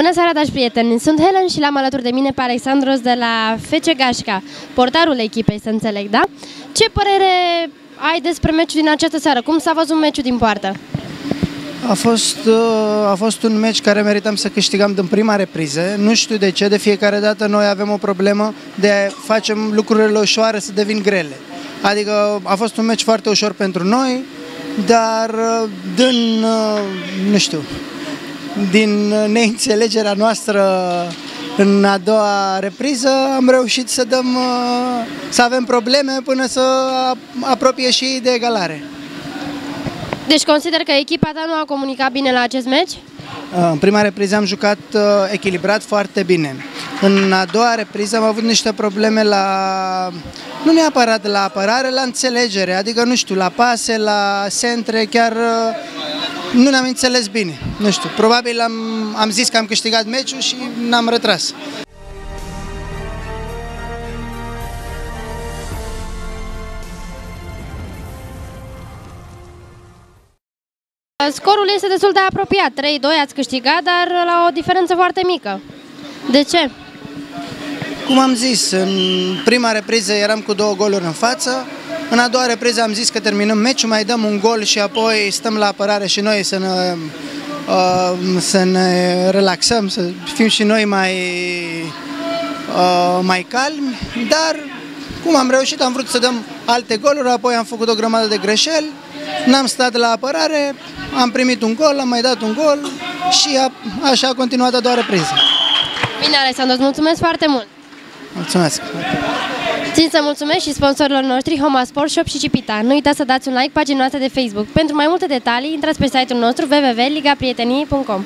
Bună seara, dragi prieteni! Sunt Helen și l-am alături de mine pe Alexandros de la FC Gașca, portarul echipei, să înțeleg, da? Ce părere ai despre meciul din această seară? Cum s-a văzut meciul din poartă? A fost, uh, a fost un meci care meritam să câștigăm din prima repriză. Nu știu de ce, de fiecare dată noi avem o problemă de facem lucrurile ușoare să devin grele. Adică a fost un meci foarte ușor pentru noi, dar uh, din, uh, nu știu, din neînțelegerea noastră în a doua repriză am reușit să dăm, să avem probleme până să apropie și ei de egalare. Deci consider că echipa ta nu a comunicat bine la acest meci? În prima repriză am jucat echilibrat foarte bine. În a doua repriză am avut niște probleme la, nu neapărat la apărare, la înțelegere, adică nu știu, la pase, la centre, chiar nu ne-am înțeles bine. Nu știu, probabil am, am zis că am câștigat meciul și n-am retras. Scorul este destul de apropiat, 3-2 ați câștigat, dar la o diferență foarte mică. De ce? Cum am zis, în prima repriză eram cu două goluri în față, în a doua repriză am zis că terminăm meciul, mai dăm un gol și apoi stăm la apărare și noi să ne, uh, să ne relaxăm, să fim și noi mai, uh, mai calmi, dar cum am reușit, am vrut să dăm alte goluri, apoi am făcut o grămadă de greșeli, n-am stat la apărare, am primit un gol, am mai dat un gol și a, așa a continuat a doua repriză. Bine, Alexandru, îți mulțumesc foarte mult! Mulțumesc! Țin să mulțumesc și sponsorilor noștri Homa Sport Shop și Cipita. Nu uitați să dați un like paginii noastre de Facebook. Pentru mai multe detalii, intrați pe site-ul nostru www.ligaprieteniei.com